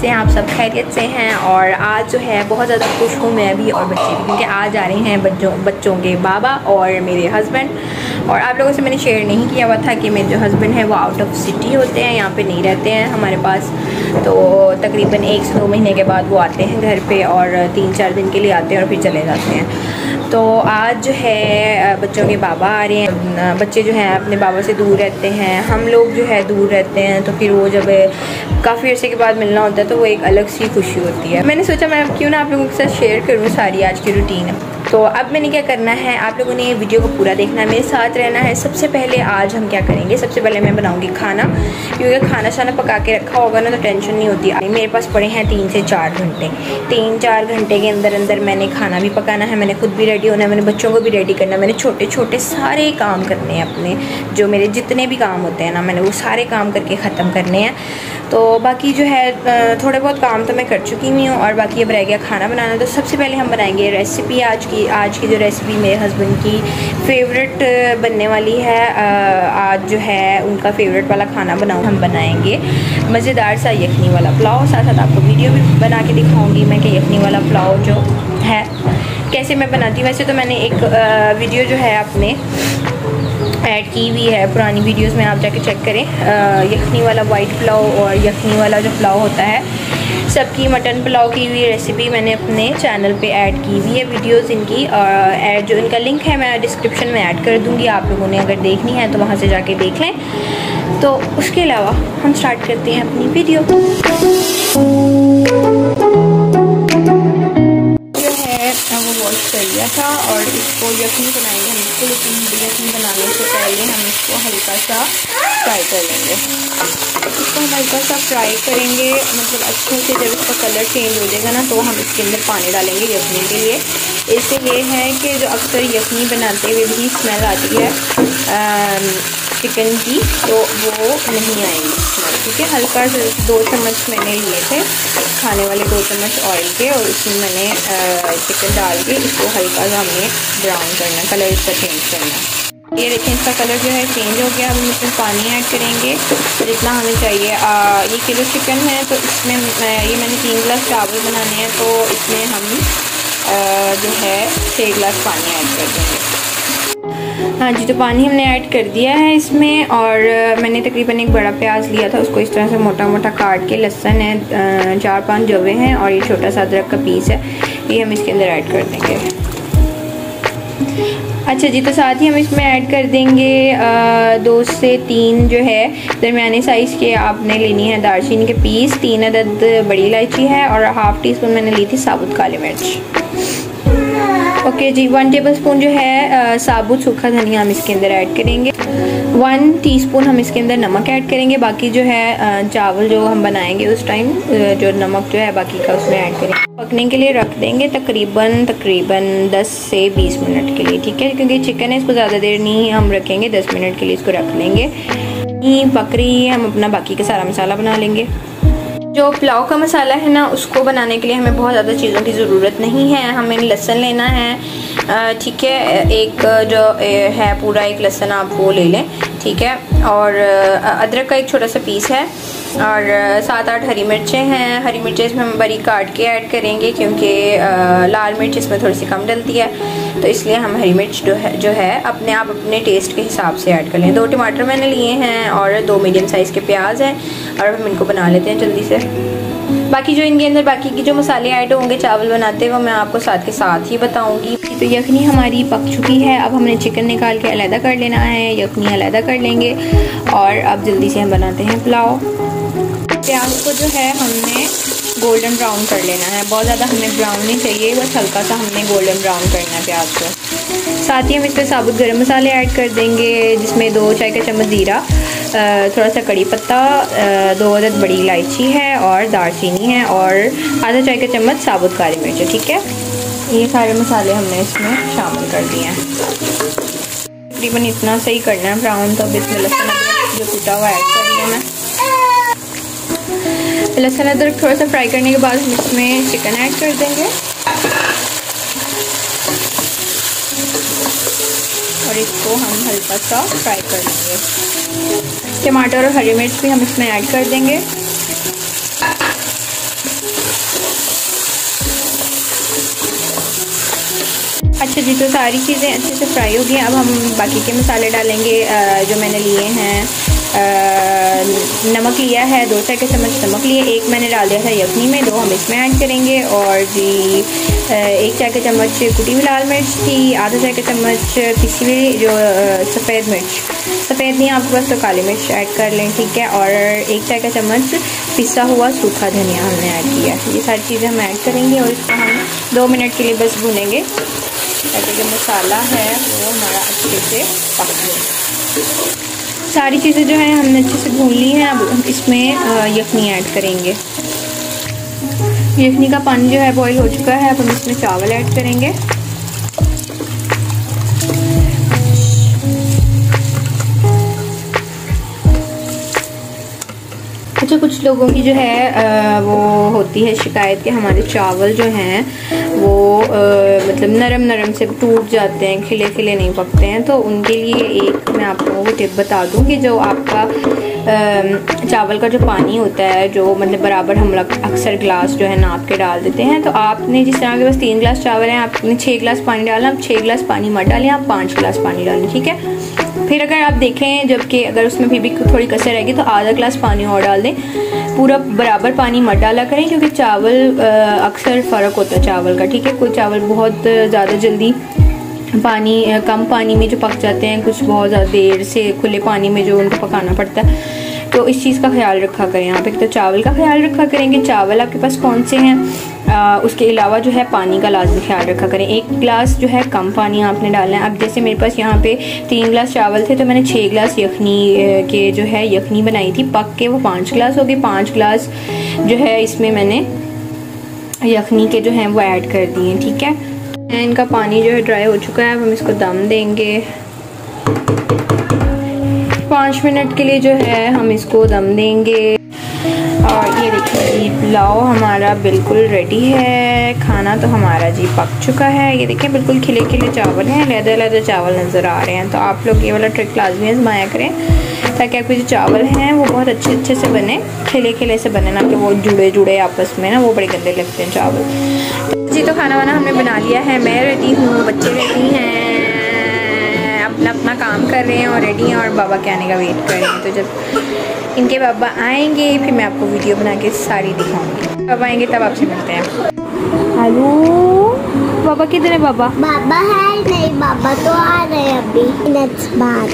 कैसे हैं आप सब खैरियत से हैं और आज जो है बहुत ज़्यादा खुश हूँ मैं भी और बच्चे भी, क्योंकि आज आ रहे हैं बच्चों बच्चों के बाबा और मेरे हस्बैंड और आप लोगों से मैंने शेयर नहीं किया हुआ था कि मेरे जो हस्बैंड हैं वो आउट ऑफ़ सिटी होते हैं, यहाँ पे नहीं रहते हैं हमारे पास। तो तकरीबन एक से दो महीने के बाद वो आते हैं घर पर और तीन चार दिन के लिए आते हैं और फिर चले जाते हैं। तो आज जो है बच्चों के बाबा आ रहे हैं। बच्चे जो हैं, अपने बाबा से दूर रहते हैं। हम लोग जो है, दूर रहते हैं तो फिर वो जब, काफ़ी अर्से के बाद मिलना होता है तो वो एक अलग सी खुशी होती है। मैंने सोचा, मैं क्यों ना आप लोगों के साथ शेयर करूँ सारी आज की रूटीन तो अब मैंने क्या करना है, आप लोगों ने वीडियो को पूरा देखना है, मेरे साथ रहना है। सबसे पहले आज हम क्या करेंगे, सबसे पहले मैं बनाऊँगी खाना, क्योंकि खाना शाना पका के रखा होगा ना तो टेंशन नहीं होती। मेरे पास पड़े हैं तीन से चार घंटे। तीन चार घंटे के अंदर अंदर मैंने खाना भी पकाना है, मैंने खुद भी रेडी होना है, मैंने बच्चों को भी रेडी करना है। मैंने छोटे छोटे सारे काम करने हैं अपने, जो मेरे जितने भी काम होते हैं ना, मैंने वो सारे काम करके ख़त्म करने हैं। तो बाकी जो है थोड़े बहुत काम तो मैं कर चुकी हुई हूँ और बाकी अब रह गया खाना बनाना। तो सबसे पहले हम बनाएँगे रेसिपी आज की आज की जो रेसिपी मेरे हस्बैंड की फेवरेट बनने वाली है। आज जो है उनका फेवरेट वाला खाना बनाऊँ, हम बनाएँगे मज़ेदार सा यखनी वाला पुलाव। साथ साथ आपको वीडियो भी बना के दिखाऊँगी मैं कि यखनी वाला पुलाव जो है, कैसे मैं बनाती वैसे तो मैंने एक वीडियो जो है अपने ऐड की हुई है पुरानी वीडियोस में, आप जाके चेक करें। यखनी वाला वाइट पुलाव और यखनी वाला जो पुलाव होता है, सबकी मटन पुलाव की हुई रेसिपी मैंने अपने चैनल पे ऐड की हुई है वीडियोस इनकी। और ऐड जो इनका लिंक है, मैं डिस्क्रिप्शन में ऐड कर दूँगी। आप लोगों ने अगर देखनी है तो वहाँ से जाके देख लें। तो उसके अलावा हम स्टार्ट करते हैं अपनी वीडियो जो है, वो कर लिया था और इसको यखनी बनाएँगे हम। इसको लेकिन बनाने से पहले हम इसको हल्का सा फ्राई कर लेंगे। इसको हम हल्का सा फ्राई करेंगे मतलब अच्छे से जब इसका कलर चेंज हो जाएगा ना तो हम इसके अंदर पानी डालेंगे यखनी के लिए। इससे ये है कि जो अक्सर यखनी बनाते हुए भी स्मेल आती है चिकन की तो वो नहीं आएँगी। ठीक है। हल्का दो चम्मच मैंने लिए थे खाने वाले दो चम्मच ऑयल के और इसमें मैंने चिकन डाल के इसको हल्का सा हमें ब्राउन करना कलर इसका चेंज करना। ये देखें इसका कलर जो है चेंज हो गया। अब हम इसमें पानी ऐड करेंगे। जितना हमें चाहिए आ, ये किलो चिकन है तो इसमें ये मैंने तीन गिलास चावल बनाने हैं तो इसमें हम आ, जो है छः गिलास पानी ऐड कर देंगे। हाँ जी तो पानी हमने ऐड कर दिया है इसमें और मैंने तकरीबन एक बड़ा प्याज लिया था उसको इस तरह से मोटा मोटा काट के लहसन है चार पाँच जवे हैं और ये छोटा सा अदरक का पीस है ये हम इसके अंदर ऐड कर देंगे। अच्छा जी तो साथ ही हम इसमें ऐड कर देंगे आ, दो से तीन जो है दरमियाने साइज़ के आपने लेनी है दालचीनी के पीस तीन अदद बड़ी इलायची है और हाफ़ टी स्पून मैंने ली थी साबुत काली मिर्च। ओके जी वन टेबल स्पून जो है साबुत सूखा धनिया हम इसके अंदर ऐड करेंगे। वन टीस्पून हम इसके अंदर नमक ऐड करेंगे। बाकी जो है चावल जो हम बनाएँगे उस टाइम जो नमक जो है, बाकी का उसमें ऐड करेंगे। पकने के लिए रख देंगे तकरीबन तकरीबन 10 से 20 मिनट के लिए, ठीक है? क्योंकि चिकन है, इसको ज़्यादा देर नहीं हम रखेंगे 10 मिनट के लिए इसको रख लेंगे। बकरी हम अपना बाकी का सारा मसाला बना लेंगे। जो पुलाव का मसाला है ना, उसको बनाने के लिए हमें बहुत ज़्यादा चीज़ों की ज़रूरत नहीं है। हमें लहसन लेना है। ठीक है, एक जो है पूरा एक लहसन आप वो ले लें, ठीक है? और अदरक का एक छोटा सा पीस है। और सात आठ हरी मिर्चें हैं। हरी मिर्चें इसमें हम बरी काट के ऐड करेंगे क्योंकि लाल मिर्च इसमें थोड़ी सी कम डलती है। तो इसलिए हम हरी मिर्च जो है जो है, अपने आप अपने टेस्ट के हिसाब से ऐड कर लें। दो टमाटर मैंने लिए हैं और दो मीडियम साइज़ के प्याज हैं और हम इनको बना लेते हैं जल्दी से। बाकी जो इनके अंदर बाकी की जो मसाले ऐड होंगे, चावल बनाते वो मैं आपको साथ के साथ ही बताऊँगी। तो यखनी हमारी पक चुकी है। अब हमने चिकन निकाल के अलहदा कर लेना है। यखनी अलहदा कर लेंगे। और अब जल्दी से हम बनाते हैं पुलाव। प्याज को जो है हमने गोल्डन ब्राउन कर लेना है। बहुत ज़्यादा हमें ब्राउन नहीं चाहिए। बस हल्का सा हमने गोल्डन ब्राउन करना है प्याज को। साथ ही हम इस पर साबुत गर्म मसाले ऐड कर देंगे, जिसमें दो चाय का चम्मच ज़ीरा। थोड़ा सा कड़ी पत्ता दो अदद बड़ी इलायची है और दालचीनी है और आधा चाय का चम्मच साबुत काली मिर्च, ठीक है? ये सारे मसाले हमने इसमें शामिल कर दिए हैं। तकरीबन इतना सही करना है ब्राउन तो अब इसमें लहसुन अदरक जो कूटा हुआ ऐड कर लिया मैं लहसुन अदरक थोड़ा सा फ्राई करने के बाद हम इसमें चिकन ऐड कर देंगे। और इसको हम हल्का सा फ्राई कर लेंगे। टमाटर और हरी मिर्च भी हम इसमें ऐड कर देंगे। अच्छा जी तो सारी चीज़ें अच्छे से फ्राई हो गई अब हम बाकी के मसाले डालेंगे जो मैंने लिए हैं। नमक लिया है दो चाय के चम्मच नमक लिए, एक मैंने डाल दिया था यखनी में, दो हम इसमें ऐड करेंगे, और जी एक चाय का चम्मच कुटी हुई लाल मिर्च थी, आधा चाय का चम्मच पिसी हुई जो सफ़ेद मिर्च। सफ़ेद नहीं आपके पास तो काली मिर्च ऐड कर लें, ठीक है, और एक चाय का चम्मच पिसा हुआ सूखा धनिया हमने ऐड किया ये सारी चीज़ें हम ऐड करेंगे, और इसको हम दो मिनट के लिए बस भुनेंगे। ताकि जो मसाला है, वो हमारा अच्छे से पक जाए सारी चीज़ें जो हैं हमने अच्छे से भून ली हैं, अब इसमें यखनी ऐड करेंगे। यखनी का पानी जो है बॉईल हो चुका है, अब हम इसमें चावल ऐड करेंगे। अच्छा कुछ लोगों की जो है आ, वो होती है शिकायत कि हमारे चावल जो हैं वो आ, मतलब नरम नरम से टूट जाते हैं खिले खिले नहीं पकते हैं। तो उनके लिए एक मैं आप लोगों को टिप बता दूँ कि जो आपका चावल का जो पानी होता है जो मतलब बराबर हम लोग अक्सर गिलास जो है नाप के डाल देते हैं। तो आपने जिस तरह के पास तीन गिलास चावल हैं आपने छः गिलास पानी डाला आप छः गिलास पानी मत डालें आप पाँच गिलास पानी डालें ठीक है? फिर अगर आप देखें, जबकि अगर उसमें फिर भी थोड़ी कसर रहेगी तो आधा ग्लास पानी और डाल दें। पूरा बराबर पानी मत डाला करें, क्योंकि चावल अक्सर फ़र्क होता है चावल का, ठीक है? कोई चावल बहुत ज़्यादा जल्दी पानी कम पानी में जो पक जाते हैं, कुछ बहुत ज़्यादा देर से खुले पानी में जो उनको पकाना पड़ता है तो इस चीज़ का ख्याल रखा करें यहाँ पे तो चावल का ख्याल रखा करेंगे। चावल आपके पास कौन से हैं? आ, उसके अलावा जो है पानी का लाजमी ख्याल रखा करें। एक गिलास जो है कम पानी आपने डालना है। अब जैसे मेरे पास यहाँ पे तीन गिलास चावल थे तो मैंने छः गिलास यखनी के जो है यखनी बनाई थी। पक के वो पाँच गिलास हो गए। पाँच गिलास जो है इसमें मैंने यखनी के जो हैं वो ऐड कर दिए ठीक है इनका पानी जो है ड्राई हो चुका है। अब हम इसको दम देंगे। पाँच मिनट के लिए जो है हम इसको दम देंगे। और ये देखिए जी पुलाव हमारा बिल्कुल रेडी है। खाना तो हमारा जी पक चुका है। ये देखिए, बिल्कुल खिले खिले चावल हैं। लहदे लहदे चावल नज़र आ रहे हैं। तो आप लोग ये वाला ट्रिक लाजमी आजमाया करें, ताकि आपके जो चावल हैं, वो बहुत अच्छे अच्छे से बने। खिले खिले से बने, ना कि वो जुड़े जुड़े आपस में, ना वो बड़े गंदे लगते हैं चावल। जी तो खाना वाना हमने बना लिया है। मैं रेडी हूँ, बच्चे रेडी हैं। अपना अपना काम कर रहे हैं और रेडी हैं और बाबा के आने का वेट कर रहे हैं। तो जब इनके बाबा आएँगे फिर मैं आपको वीडियो बना के सारी दिखाऊँगी। पापा आएँगे तब आपसे मिलते हैं। हेलो? बाबा किधर है पापा बाबा है नहीं बाबा तो आ रहे हैं अभी। मिनट्स बाद।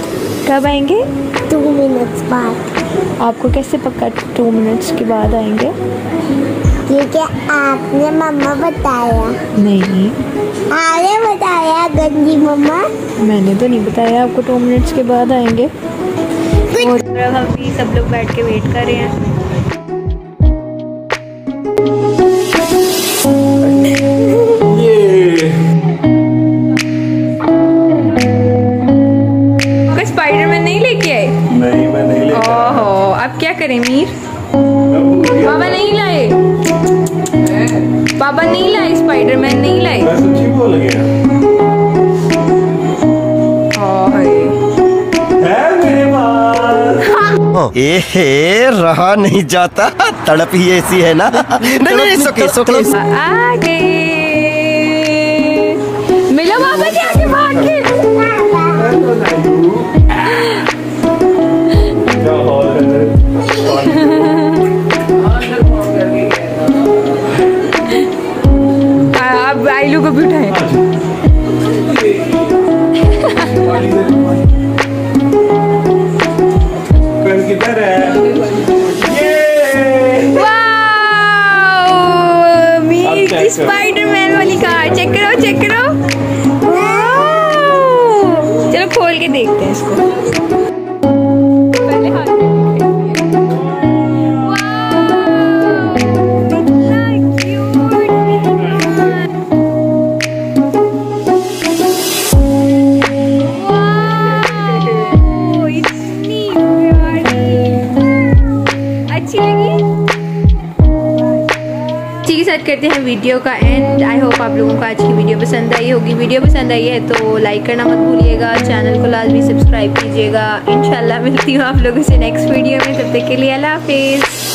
कब आएँगे? टू मिनट्स बाद। आपको कैसे पक्का टू मिनट्स के बाद आएँगे? क्योंकि आपने मम्मा बताया? नहीं। गंदी मम्मा। मैंने तो नहीं बताया आपको टू मिनट्स के बाद आएँगे। और अभी सब लोग बैठ के वेट कर रहे हैं। स्पाइडरमैन नहीं लेके आए? नहीं मैं नहीं लेके ओहो अब क्या करें मीर? बाबा नहीं लाए। बाबा नहीं लाए स्पाइडरमैन नहीं लाए। मैं सच्ची बोल गया। ए रहा नहीं जाता। तड़प ही ऐसी है ना। नहीं नहीं सोके सोके आगे। मिलो बाबा जी आगे भाग के। अब आइलू को भी उठाए। के देखते हैं इसको। करते हैं वीडियो का एंड। आई होप आप लोगों को आज की वीडियो पसंद आई होगी। वीडियो पसंद आई है तो लाइक करना मत भूलिएगा। चैनल को लाजमी सब्सक्राइब कीजिएगा। इंशाल्लाह मिलती हूँ आप लोगों से नेक्स्ट वीडियो में। तब तक के लिए अल्लाह हाफिज़।